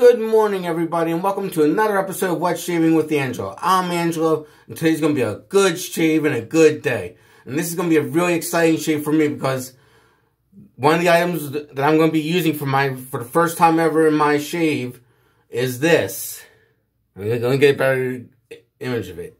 Good morning, everybody, and welcome to another episode of Wet Shaving with Angelo. I'm Angelo, and today's going to be a good shave and a good day. And this is going to be a really exciting shave for me because one of the items that I'm going to be using for my for the first time ever in my shave is this. I'm going to get a better image of it.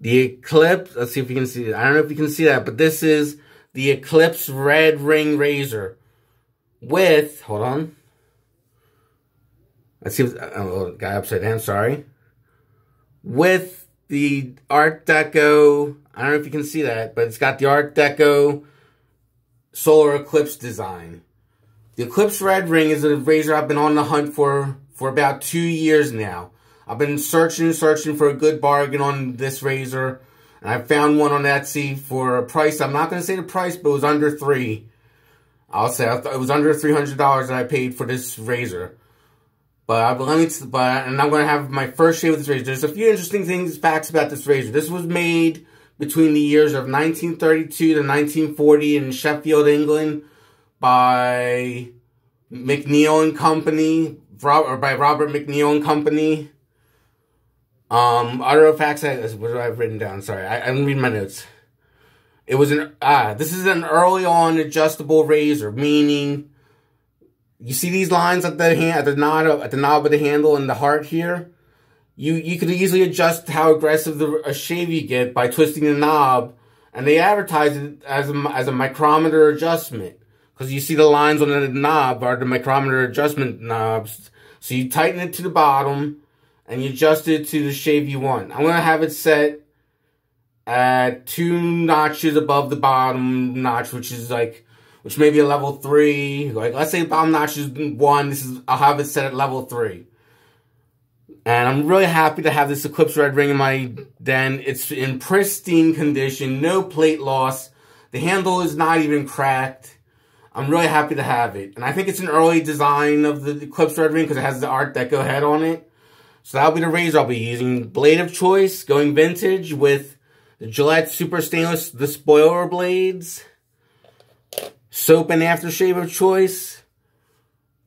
The Eclipse, let's see if you can see it. I don't know if you can see that, but this is the Eclipse Red Ring Razor with, hold on. Let's see, if, uh, oh, got upside down, sorry. With the Art Deco, I don't know if you can see that, but it's got the Art Deco Solar Eclipse design. The Eclipse Red Ring is a razor I've been on the hunt for for about two years now. I've been searching and searching for a good bargain on this razor. And I found one on Etsy for a price. I'm not going to say the price, but it was under three. I'll say it was under $300 that I paid for this razor. But let me, but, and I'm going to have my first shave with this razor. There's a few interesting things, facts about this razor. This was made between the years of 1932 to 1940 in Sheffield, England by McNeil and Company, or by Robert McNeil and Company. Um, other facts, I, what do I have written down? Sorry, I, I'm reading my notes. It was an, ah, this is an early on adjustable razor, meaning you see these lines at the hand, at the knob, at the knob of the handle and the heart here? You, you could easily adjust how aggressive the, a shave you get by twisting the knob, and they advertise it as a, as a micrometer adjustment. Because you see the lines on the knob are the micrometer adjustment knobs. So you tighten it to the bottom, and you adjust it to the shave you want. I'm going to have it set at two notches above the bottom notch, which is like, which may be a level three. Like, let's say bottom notch is one. This is, I'll have it set at level three. And I'm really happy to have this Eclipse Red Ring in my den. It's in pristine condition, no plate loss. The handle is not even cracked. I'm really happy to have it. And I think it's an early design of the Eclipse Red Ring because it has the Art Deco head on it. So that'll be the razor I'll be using. Blade of choice, going vintage with the Gillette Super Stainless, the spoiler blades. Soap and aftershave of choice.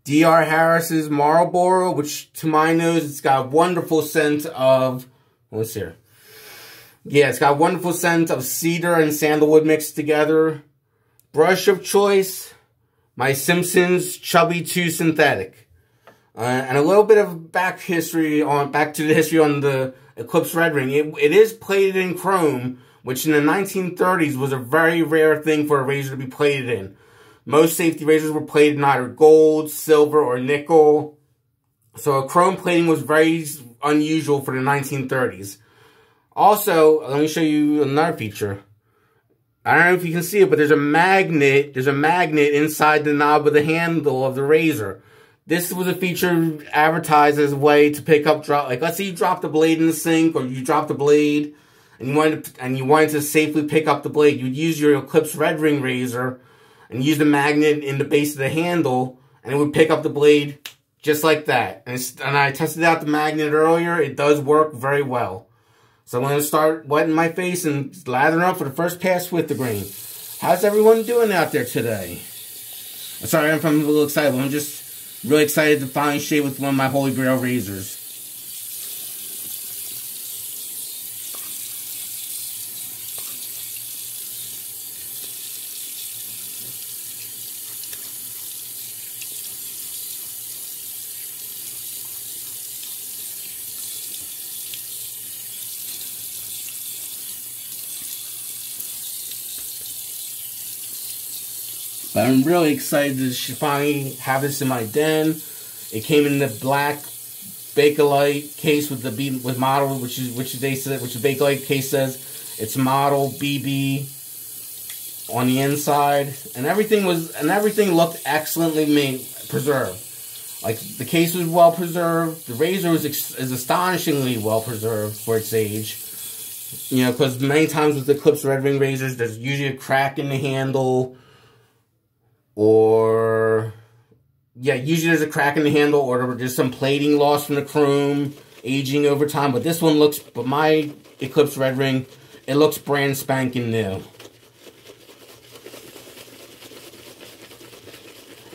D.R. Harris's Marlborough, which to my nose, it's got a wonderful scent of, what's here? Yeah, it's got a wonderful scent of cedar and sandalwood mixed together. Brush of choice, my Simpsons Chubby 2 Synthetic. Uh, and a little bit of back history on back to the history on the Eclipse Red Ring. It, it is plated in chrome, which in the 1930s was a very rare thing for a razor to be plated in. Most safety razors were plated in either gold, silver, or nickel. So a chrome plating was very unusual for the 1930s. Also, let me show you another feature. I don't know if you can see it, but there's a magnet. There's a magnet inside the knob of the handle of the razor. This was a feature advertised as a way to pick up drop. Like, let's say you drop the blade in the sink, or you drop the blade, and you wanted to, and you wanted to safely pick up the blade. You'd use your Eclipse Red Ring razor and use the magnet in the base of the handle, and it would pick up the blade just like that. And, and I tested out the magnet earlier. It does work very well. So I'm going to start wetting my face and lathering up for the first pass with the grain. How's everyone doing out there today? Sorry if I'm a little excited. I'm just Really excited to finally shave with one of my Holy Grail razors. But I'm really excited to finally have this in my den. It came in the black Bakelite case with the B with model, which is which they said which the Bakelite case says it's model BB on the inside, and everything was and everything looked excellently made preserved. Like the case was well preserved. The razor was is astonishingly well preserved for its age. You know, because many times with the Eclipse Red Ring razors, there's usually a crack in the handle or yeah, usually there's a crack in the handle or there's some plating loss from the chrome aging over time. But this one looks, but my Eclipse Red Ring, it looks brand spanking new.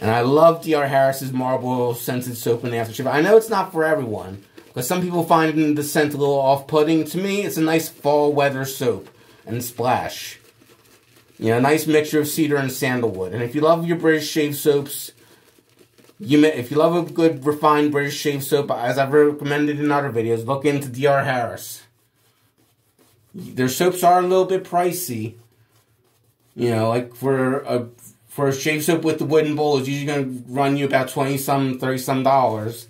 And I love DR Harris's Marlborough Scented Soap in the aftershave. I know it's not for everyone, but some people find the scent a little off-putting. To me, it's a nice fall weather soap and splash. You know, a nice mixture of cedar and sandalwood. And if you love your British shave soaps, you may, if you love a good refined British shave soap, as I've recommended in other videos, look into DR Harris. Their soaps are a little bit pricey. You know, like for a for a shave soap with the wooden bowl, it's usually going to run you about 20 some, 30 some dollars.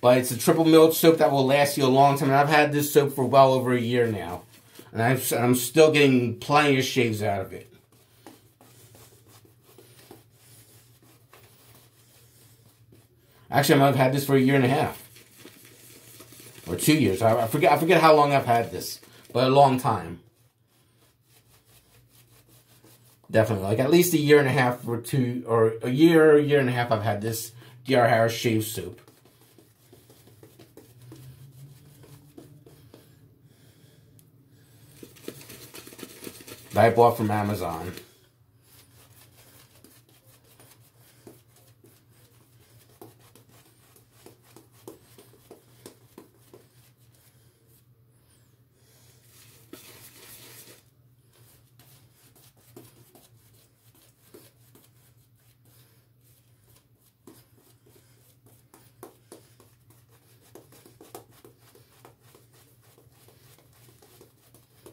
But it's a triple milled soap that will last you a long time. And I've had this soap for well over a year now. And i am still getting plenty of shaves out of it. Actually, I might have had this for a year and a half. Or two years. I, forget I forget how long I've had this. But a long time. Definitely. Like at least a year and a half or two, or a year, year and a half I've had this DR Harris shave soap. That I bought from Amazon.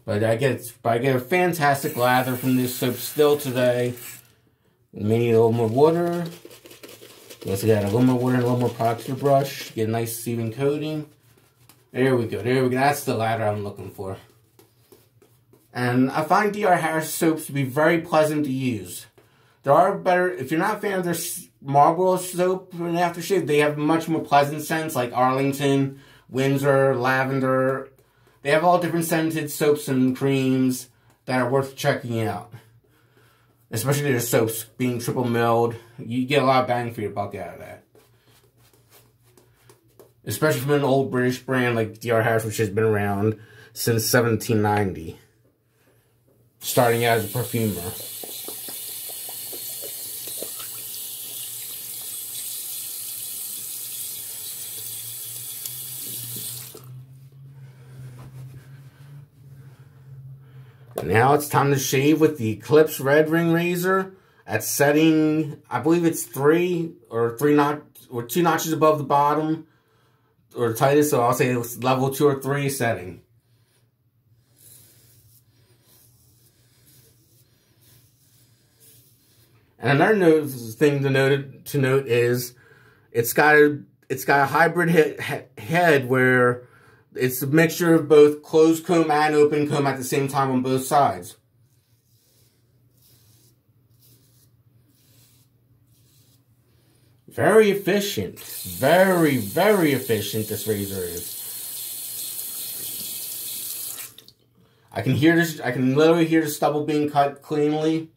But I get but I get a fantastic lather from this soap still today. Maybe a little more water. Let's get a little more water and a little more product to brush. Get a nice even coating. There we go. There we go. That's the lather I'm looking for. And I find DR Harris soaps to be very pleasant to use. There are better, if you're not a fan of their Marlborough soap and aftershave, they have much more pleasant scents like Arlington, Windsor, Lavender, they have all different scented soaps and creams that are worth checking out. Especially their soaps being triple milled. You get a lot of bang for your buck out of that. Especially from an old British brand like DR Harris, which has been around since 1790. Starting out as a perfumer. Now it's time to shave with the Eclipse Red Ring Razor at setting, I believe it's three or three notch or two notches above the bottom or tightest, so I'll say it's level two or three setting. And another thing to note to note is it's got a it's got a hybrid head, head where it's a mixture of both closed comb and open comb at the same time on both sides. Very efficient. Very, very efficient this razor is. I can hear this, I can literally hear the stubble being cut cleanly.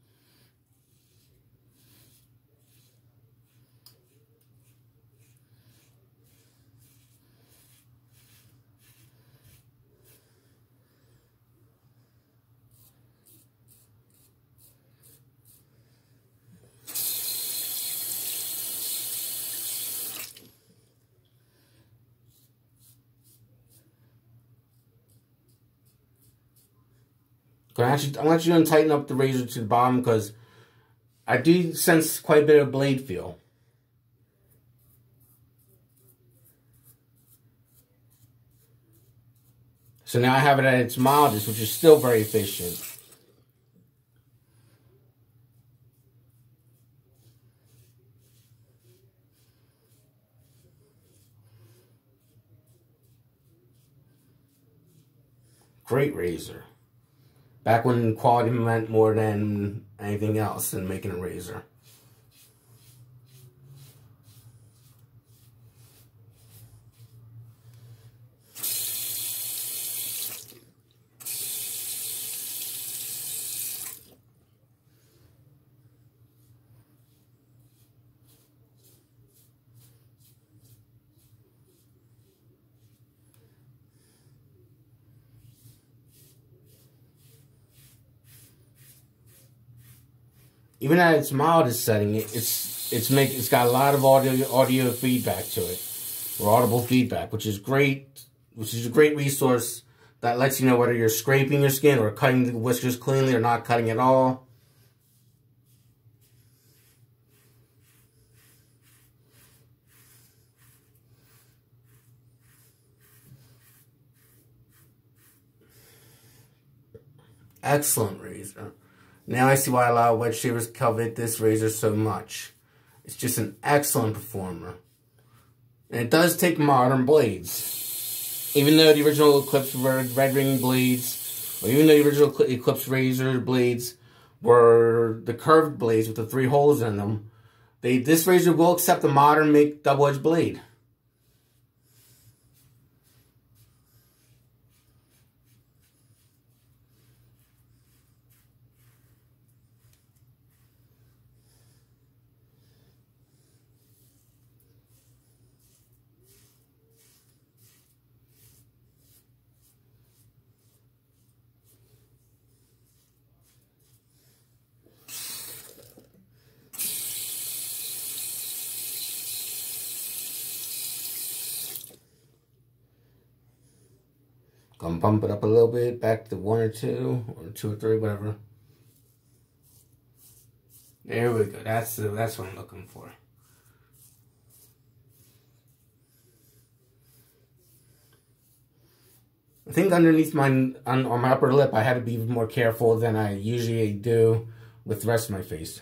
I'm actually, I'm actually going to tighten up the razor to the bottom because I do sense quite a bit of blade feel. So now I have it at its mildest, which is still very efficient. Great razor. Back when quality meant more than anything else than making a razor. Even at its mildest setting, it's it's make it's got a lot of audio audio feedback to it, or audible feedback, which is great. Which is a great resource that lets you know whether you're scraping your skin or cutting the whiskers cleanly or not cutting at all. Excellent razor. Now I see why a lot of wet shavers covet this razor so much. It's just an excellent performer. And it does take modern blades. Even though the original Eclipse Red Ring blades, or even though the original Eclipse Razor blades were the curved blades with the three holes in them, they this razor will accept the modern make double-edged blade. Bump it up a little bit, back to one or two, or two or three, whatever. There we go. That's the, that's what I'm looking for. I think underneath my on, on my upper lip, I had to be more careful than I usually do with the rest of my face.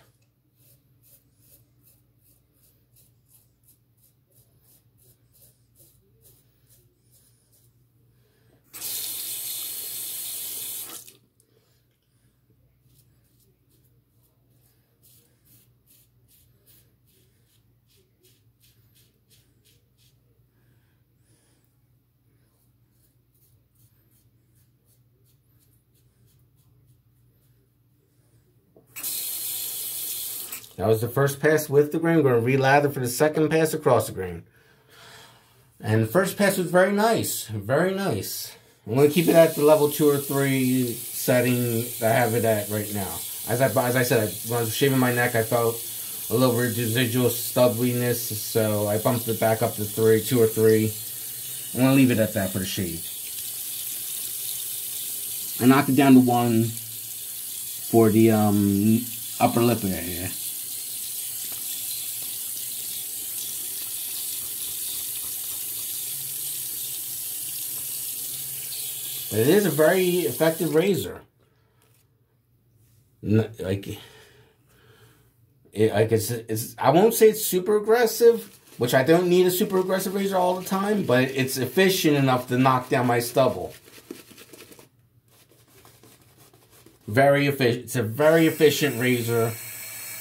That was the first pass with the grain. We're going to relather for the second pass across the grain. And the first pass was very nice. Very nice. I'm going to keep it at the level 2 or 3 setting that I have it at right now. As I, as I said, when I was shaving my neck, I felt a little residual stubbiness, so I bumped it back up to 3, 2 or 3. I'm going to leave it at that for the shave. I knocked it down to 1 for the um, upper lip area. It is a very effective razor. Like, it, like it's, it's, I won't say it's super aggressive, which I don't need a super aggressive razor all the time, but it's efficient enough to knock down my stubble. Very efficient. It's a very efficient razor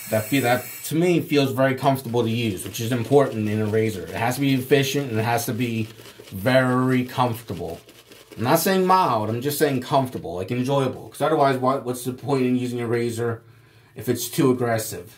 that feel that to me feels very comfortable to use, which is important in a razor. It has to be efficient and it has to be very comfortable. I'm not saying mild, I'm just saying comfortable, like enjoyable. Because otherwise, what, what's the point in using a razor if it's too aggressive?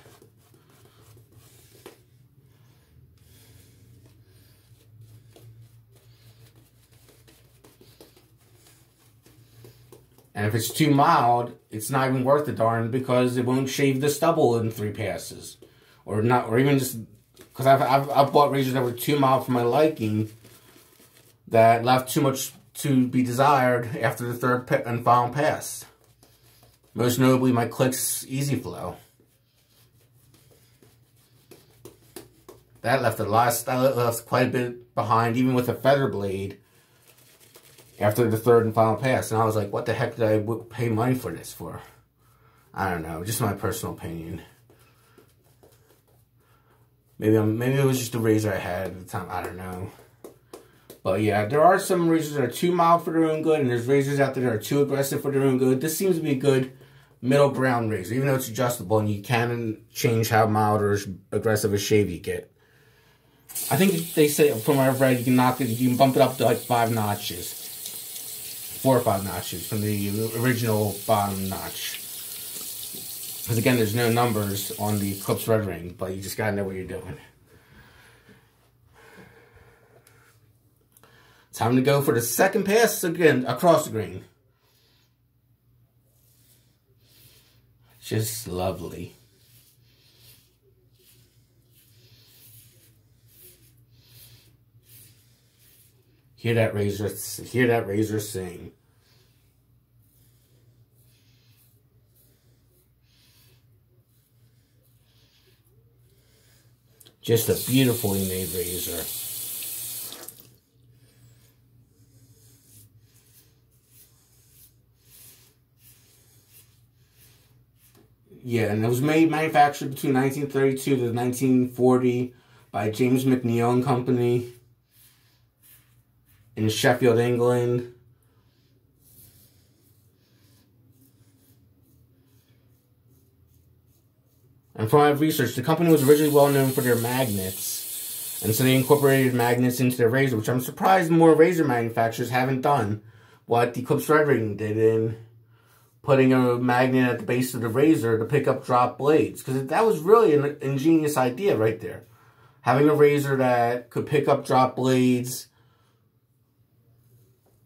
And if it's too mild, it's not even worth the darn because it won't shave the stubble in three passes. Or not, or even just, because I've, I've, I've bought razors that were too mild for my liking that left too much to be desired after the third and final pass. Most notably, my Click's Easy Flow. That left a lot, that left quite a bit behind, even with a feather blade, after the third and final pass. And I was like, what the heck did I pay money for this for? I don't know, just my personal opinion. Maybe I'm, maybe it was just a razor I had at the time. I don't know. But yeah, there are some razors that are too mild for their own good, and there's razors out there that are too aggressive for their own good. This seems to be a good middle ground razor, even though it's adjustable and you can change how mild or aggressive a shave you get. I think they say from what I've read, you can knock it, you can bump it up to like five notches, four or five notches from the original bottom notch. Because again, there's no numbers on the Eclipse Red Ring, but you just gotta know what you're doing. Time to go for the second pass again across the grain. Just lovely. Hear that razor, hear that razor sing. Just a beautifully made razor. Yeah, and it was made manufactured between 1932 to 1940 by James McNeil and Company in Sheffield, England. And from my research, the company was originally well known for their magnets. And so they incorporated magnets into their razor, which I'm surprised more razor manufacturers haven't done what the Eclipse Red Ring did in putting a magnet at the base of the razor to pick up drop blades. Because that was really an ingenious idea right there. Having a razor that could pick up drop blades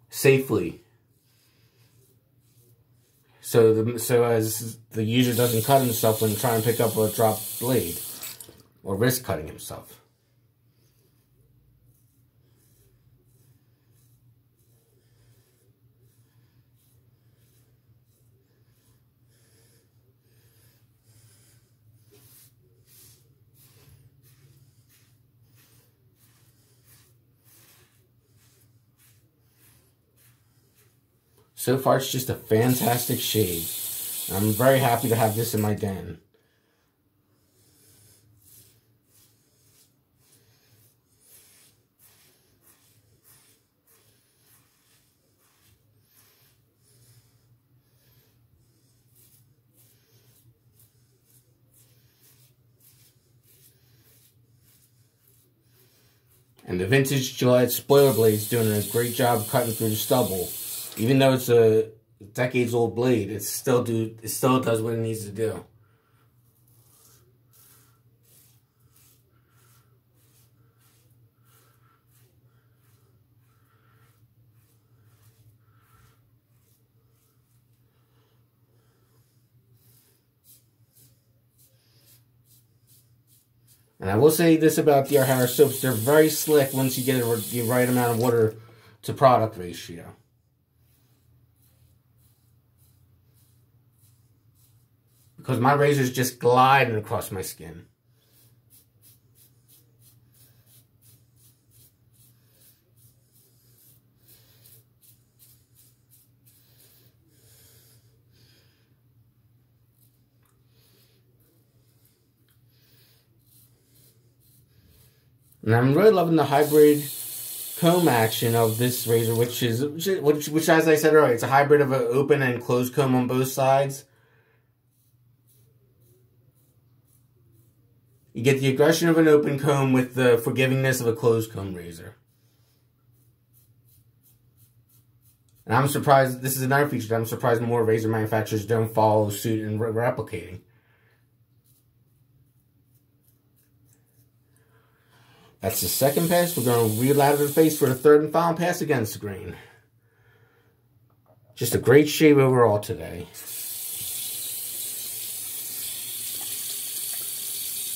safely. So the so as the user doesn't cut himself when trying to pick up a drop blade or risk cutting himself. So far, it's just a fantastic shade. I'm very happy to have this in my den. And the vintage Gillette spoiler blade's doing a great job cutting through the stubble even though it's a decades old blade, it still do it still does what it needs to do. And I will say this about the Harris soaps, they're very slick once you get the right amount of water to product ratio. Because my razor's just gliding across my skin. And I'm really loving the hybrid comb action of this razor, which is, which, which as I said earlier, it's a hybrid of an open and closed comb on both sides. You get the aggression of an open comb with the forgivingness of a closed comb razor. And I'm surprised, this is another feature that I'm surprised more razor manufacturers don't follow suit in re replicating. That's the second pass. We're going to relather the face for the third and final pass against the grain. Just a great shave overall today.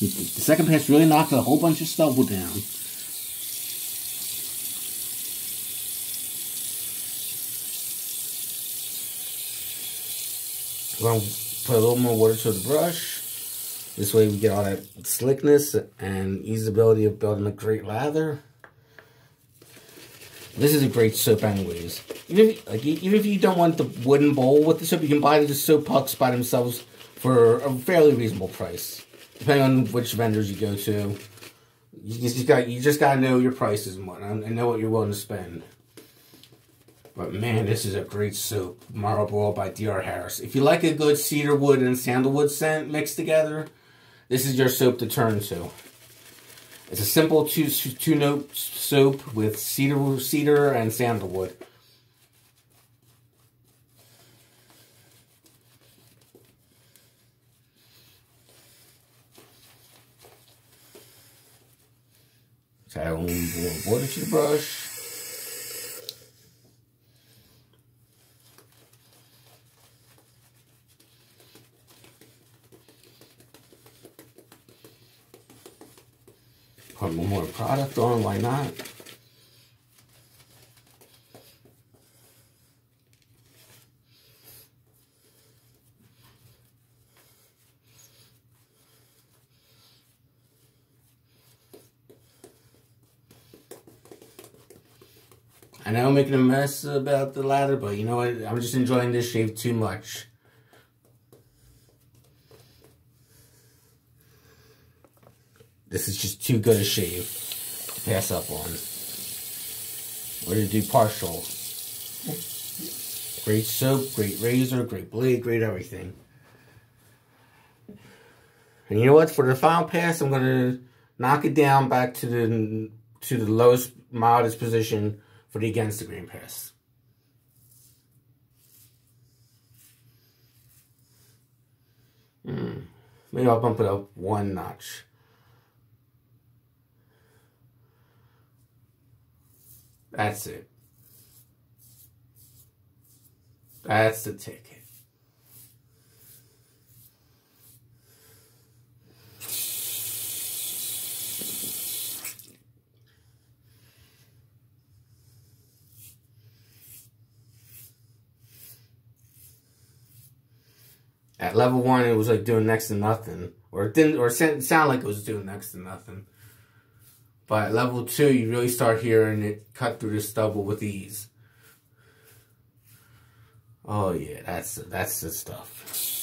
The second pass really knocked a whole bunch of stubble down. We're going to put a little more water to the brush. This way we get all that slickness and usability of building a great lather. This is a great soap anyways. Even if, like, even if you don't want the wooden bowl with the soap, you can buy the soap pucks by themselves for a fairly reasonable price depending on which vendors you go to, you just got you just gotta know your prices and whatnot, and know what you're willing to spend. But man, this is a great soap, Marlborough by D.R. Harris. If you like a good cedar wood and sandalwood scent mixed together, this is your soap to turn to. It's a simple two two note soap with cedar cedar and sandalwood. A little more water to brush. Put more product on, why not? I know I'm making a mess about the lather, but you know what? I'm just enjoying this shave too much. This is just too good a shave to pass up on. We're going to do partial. Great soap, great razor, great blade, great everything. And you know what? For the final pass, I'm going to knock it down back to the to the lowest, mildest position for the against the grain pass. Hmm. Maybe I'll bump it up one notch. That's it. That's the ticket. At level one, it was like doing next to nothing, or it didn't, or it sounded like it was doing next to nothing. But at level two, you really start hearing it cut through the stubble with ease. Oh yeah, that's that's the stuff.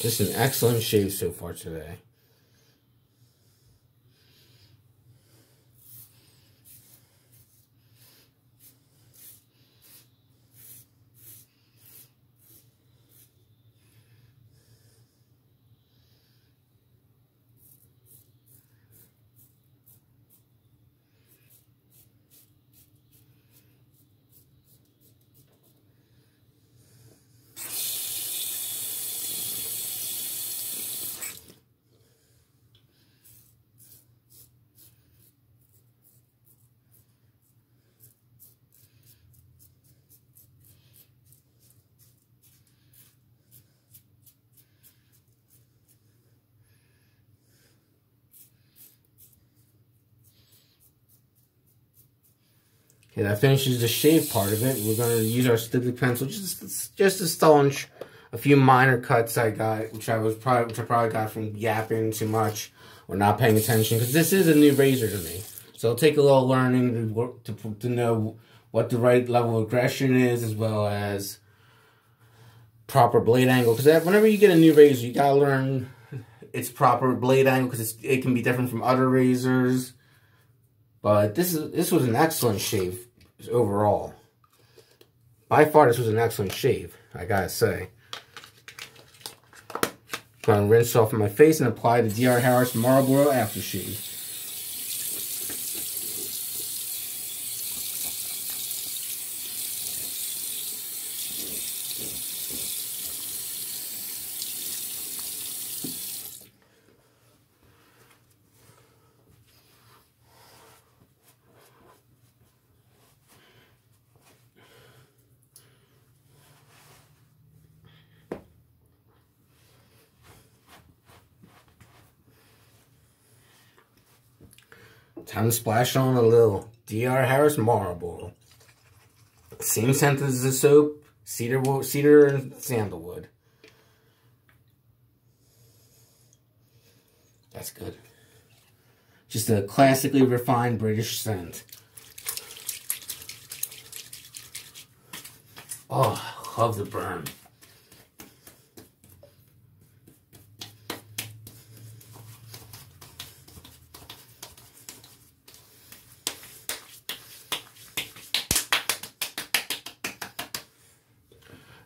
Just an excellent shave so far today. Okay, that finishes the shave part of it. We're going to use our styptic pencil just just to staunch a few minor cuts I got, which I was probably which I probably got from yapping too much or not paying attention because this is a new razor to me. So it'll take a little learning to work to to know what the right level of aggression is as well as proper blade angle because whenever you get a new razor, you gotta learn its proper blade angle because it can be different from other razors but this is this was an excellent shave overall. By far, this was an excellent shave, I gotta say. Gonna rinse off my face and apply the DR Harris Marlborough Aftershave. Time to splash on a little DR Harris Marlborough. Same scent as the soap, cedar, cedar and sandalwood. That's good. Just a classically refined British scent. Oh, love the burn.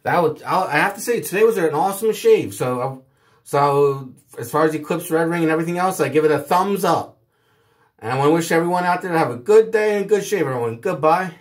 That was I have to say today was an awesome shave. So uh, So as far as Eclipse Red Ring and everything else, I give it a thumbs up. And I want to wish everyone out there to have a good day and good shave, everyone. Goodbye.